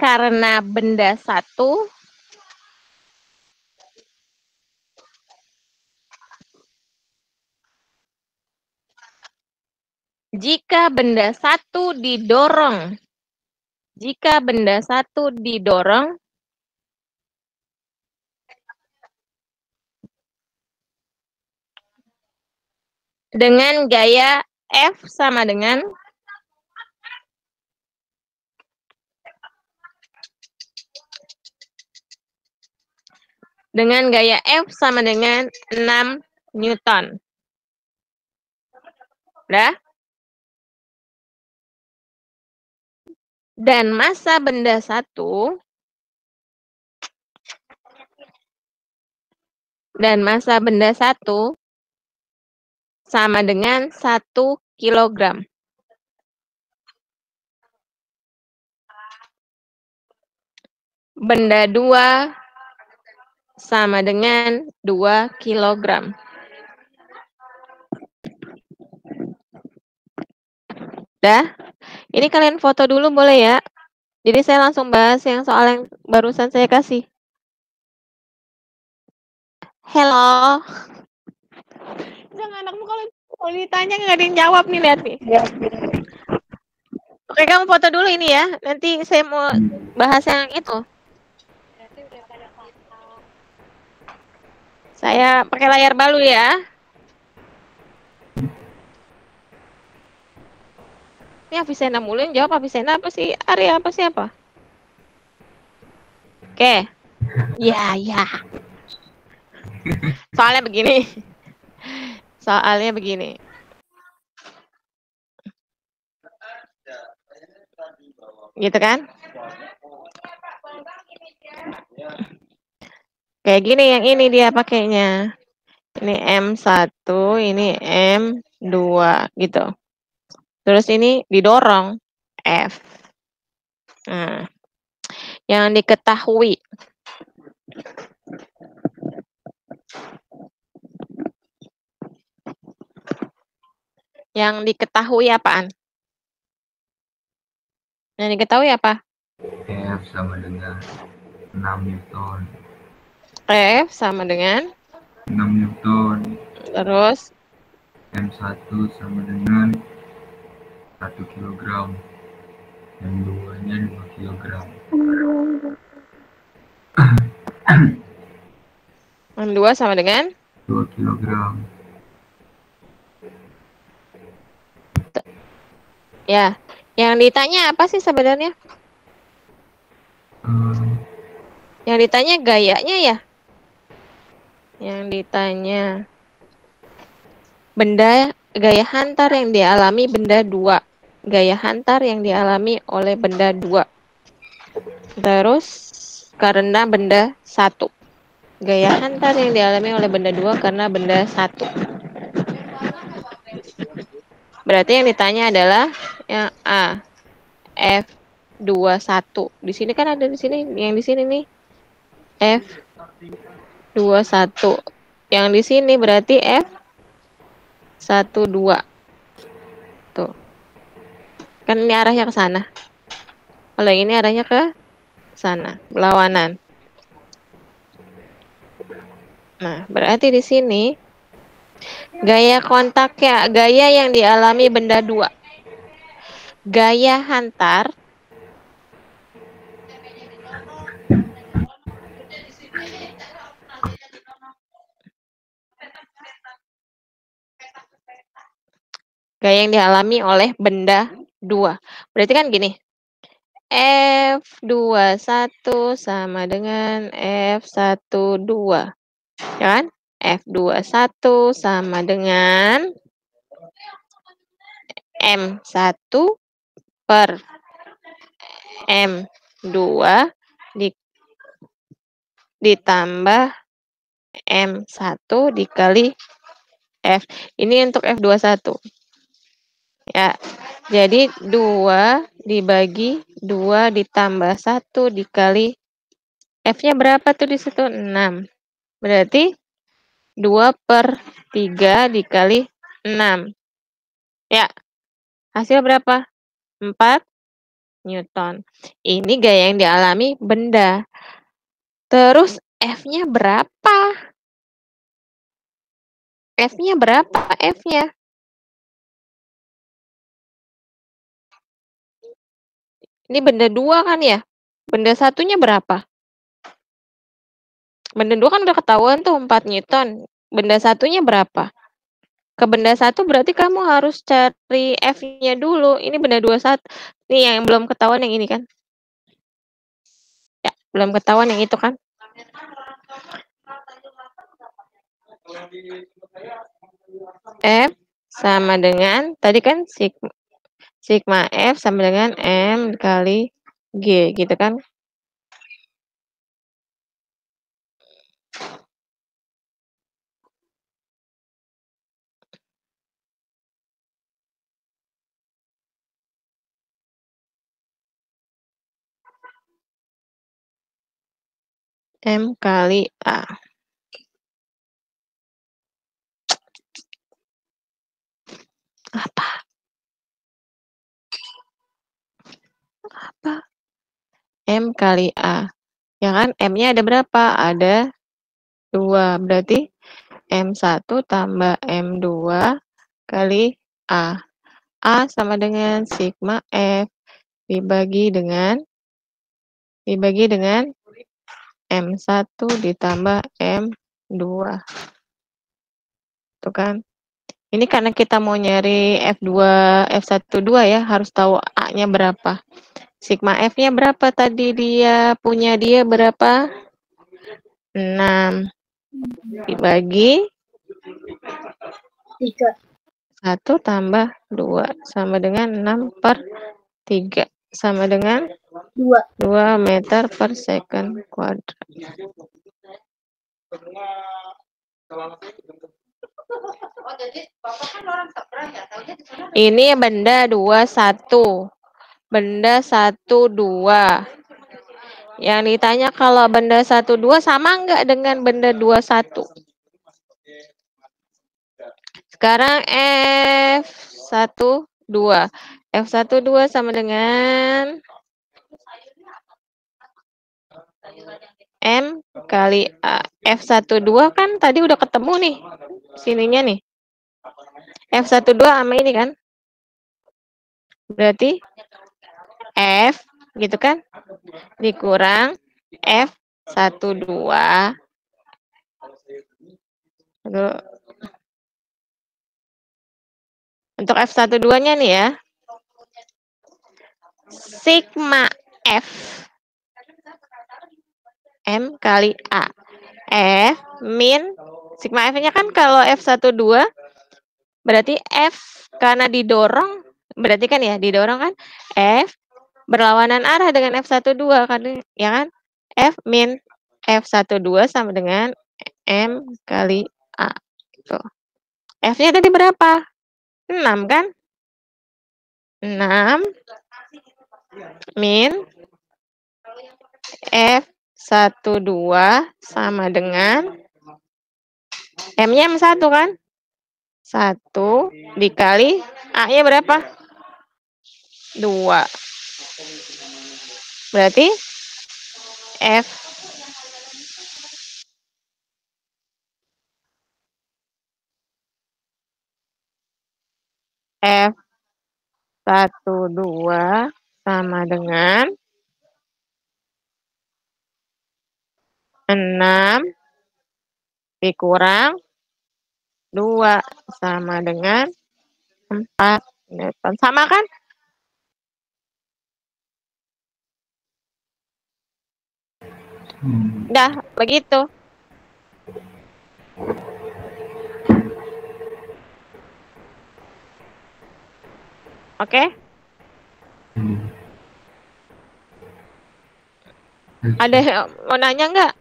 karena benda satu jika benda satu didorong jika benda satu didorong dengan gaya F sama dengan dengan gaya F sama dengan 6 Newton. Udah? Dan massa benda satu dan massa benda satu sama dengan 1 kilogram. Benda dua sama dengan 2 kilogram. Dah? Ini kalian foto dulu boleh ya? Jadi saya langsung bahas yang soal yang barusan saya kasih. Hello. Jangan anakmu kalau kalau ditanya nggak ada yang jawab nih lihat nih. Oke kamu foto dulu ini ya. Nanti saya mau bahas yang itu. Saya pakai layar baru ya. Ini Avicenna mulu yang jawab Avicenna apa sih? Arya apa siapa? Oke. Ya, ya. Soalnya begini. Soalnya begini. Gitu kan? Kayak gini yang ini dia pakainya. Ini M1, ini M2 gitu. Terus ini didorong F. Nah, yang diketahui yang diketahui apaan? Yang diketahui apa? F sama dengan 6 Newton. F sama dengan 6 Newton. terus M1 sama dengan 1 kilogram. M2 nya 2 kilogram. yang dua sama dengan 2 kilogram. ya. Yang ditanya apa sih sebenarnya? Eh, Yang ditanya gayanya ya? Yang ditanya benda gaya hantar yang dialami benda dua. Gaya hantar yang dialami oleh benda dua. Terus karena benda satu. Gaya hantar yang dialami oleh benda dua karena benda satu. Berarti yang ditanya adalah yang A. F21. Di sini kan ada di sini yang di sini nih. F21. Yang di sini berarti F12. Tuh. Kan ini arahnya ke sana. Kalau yang ini arahnya ke sana, berlawanan. Nah, berarti di sini gaya kontak ya, gaya yang dialami benda dua. Gaya hantar gaya yang dialami oleh benda dua. Berarti kan gini. F21 sama dengan F12. Ya kan? F21 sama dengan M1 per M2 di, ditambah M1 dikali F. Ini untuk F21. Ya, jadi 2 dibagi 2 ditambah 1 dikali F-nya berapa tuh di situ? 6. Berarti 2 per 3 dikali 6. Ya, hasil berapa? 4 Newton. Ini gaya yang dialami benda. Terus F-nya berapa? F-nya berapa? F-nya? Ini benda dua kan ya? Benda satunya berapa? Benda dua kan udah ketahuan tuh 4 Newton. Benda satunya berapa? Ke benda satu berarti kamu harus cari F-nya dulu. Ini benda dua satu. Nih yang belum ketahuan yang ini kan? Ya, belum ketahuan yang itu kan? F sama dengan tadi kan sigma, sigma F sama dengan M kali G gitu kan? M kali A. Apa? Apa? M kali A. Ya kan? M-nya ada berapa? Ada 2. Berarti M1 tambah M2 kali A. A sama dengan sigma F dibagi dengan dibagi dengan M1 ditambah M2. Tuh kan. Ini karena kita mau nyari F2, F12 ya, harus tahu A-nya berapa. Sigma F-nya berapa tadi dia punya dia berapa? 6 dibagi Tiga. 1 tambah 2 sama dengan 6 per 3 sama dengan Dua. 2 meter per second kuadrat. Ini benda 21. Benda 12. Yang ditanya kalau benda 12 sama enggak dengan benda 21? Sekarang F12. F12 sama dengan M kali A. F12 kan tadi udah ketemu nih. Sininya nih. F12 sama ini kan. Berarti F gitu kan. Dikurang F12. Aduh. Untuk F12-nya nih ya. Sigma F M kali A. F min sigma F-nya kan kalau F12 berarti F karena didorong berarti kan ya didorong kan F berlawanan arah dengan F12 kan ya kan F min F12 sama dengan M kali A gitu. F-nya tadi berapa? 6 kan? 6 min F12 sama dengan M-nya M1 kan? 1 dikali A-nya berapa? 2. Berarti F F12 sama dengan 6 dikurang 2 sama dengan 4 Newton. Sama kan? Hmm. Dah, begitu. Oke? Hmm. Ada mau nanya nggak?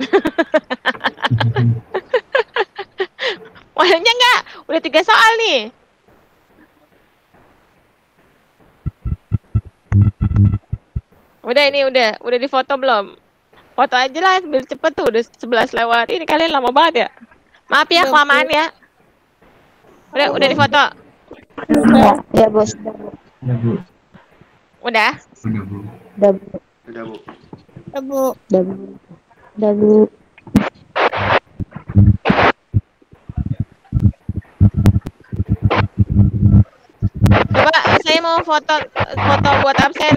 Mau nanya nggak? Udah tiga soal nih. Udah ini udah, udah difoto belum? Foto aja lah, biar cepet tuh, udah 11 lewat. Ini kalian lama banget ya. Maaf ya, kelamaan ya. Udah, udah difoto. Ya, ya bos. Udah, Bu. Udah bu. Udah? Udah bu. Udah, Bu. Udah, Bu. Udah, Bu. Udah, Bu. Coba saya mau foto foto buat absen.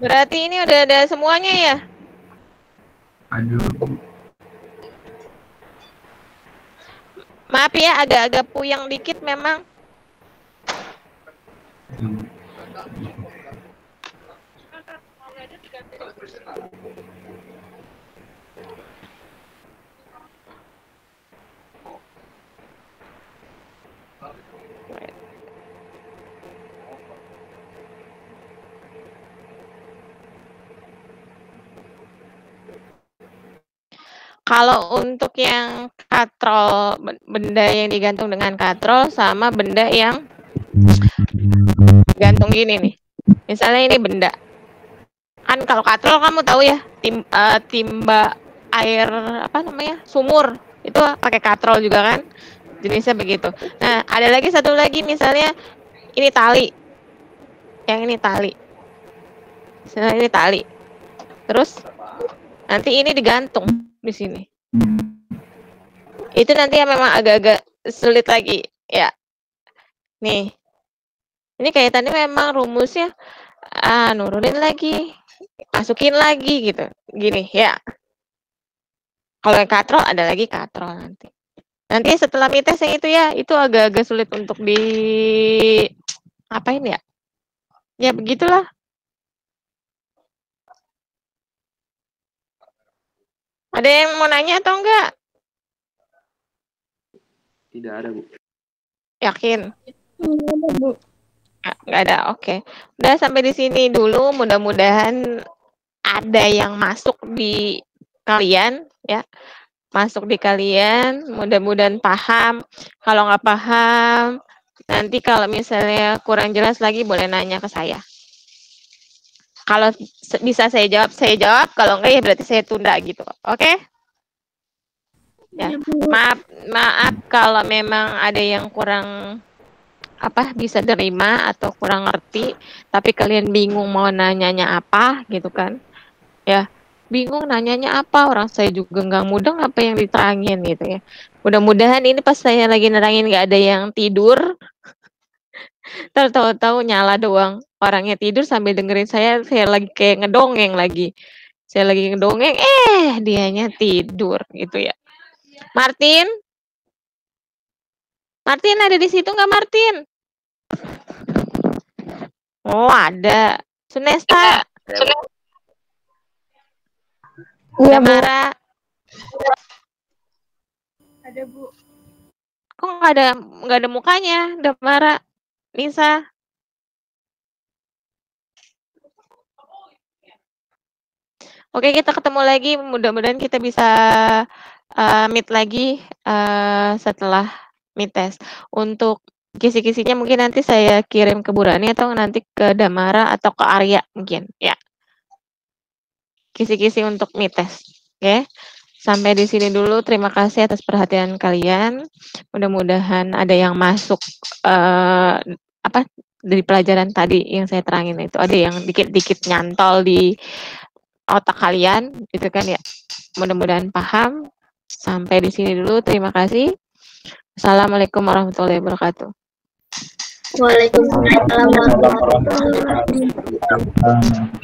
Berarti ini udah ada semuanya ya? Aduh. Maaf ya agak-agak puyeng dikit memang. Hmm. Kalau untuk yang katrol, ben- benda yang digantung dengan katrol sama benda yang gantung gini nih. Misalnya ini benda. Kan kalau katrol kamu tahu ya, tim, eh, timba air apa namanya? sumur. Itu pakai katrol juga kan? Jenisnya begitu. Nah, ada lagi satu lagi misalnya ini tali. Yang ini tali. Misalnya ini tali. Terus nanti ini digantung di sini. Hmm. Itu nanti yang memang agak-agak sulit lagi, ya. Nih. Ini kaitannya memang rumusnya ah, nurunin lagi, masukin lagi gitu. Gini, ya. Kalau yang katrol ada lagi katrol nanti. Nanti setelah mites yang itu ya, itu agak-agak sulit untuk di apain ya? Ya begitulah. Ada yang mau nanya atau enggak? Tidak ada, Bu. Yakin? Enggak ada, Bu. Nggak nggak ada, oke. Udah sampai di sini dulu. Mudah-mudahan ada yang masuk di kalian, ya. Masuk di kalian. Mudah-mudahan paham. Kalau nggak paham, nanti kalau misalnya kurang jelas lagi boleh nanya ke saya. Kalau bisa saya jawab, saya jawab. Kalau enggak ya berarti saya tunda gitu. Oke? Ya. Iya. Maaf, maaf kalau memang ada yang kurang apa bisa terima atau kurang ngerti, tapi kalian bingung mau nanyanya apa gitu kan? Ya, bingung nanyanya apa? Orang saya juga nggak mudeng apa yang diterangin gitu ya. Mudah-mudahan ini pas saya lagi nerangin nggak ada yang tidur. Ntar tahu-tahu nyala doang. Orangnya tidur sambil dengerin saya, saya lagi kayak ngedongeng lagi. Saya lagi ngedongeng, eh dianya tidur gitu ya. Martin? Martin ada di situ nggak Martin? Oh ada. Sunesta, Iya, Bu. Damara, Ada, Bu. kok nggak ada nggak ada mukanya, Damara, Nisa. Oke kita ketemu lagi, mudah-mudahan kita bisa eh, meet lagi eh, setelah meet test. Untuk kisi-kisinya mungkin nanti saya kirim ke Burani atau nanti ke Damara atau ke Arya mungkin ya. Kisi-kisi untuk meet test. Oke. Sampai di sini dulu. Terima kasih atas perhatian kalian. Mudah-mudahan ada yang masuk eh, apa dari pelajaran tadi yang saya terangin itu ada yang dikit-dikit nyantol di otak kalian gitu kan ya. Mudah-mudahan paham. Sampai di sini dulu. Terima kasih. Assalamualaikum warahmatullahi wabarakatuh. Waalaikumsalam warahmatullahi wabarakatuh.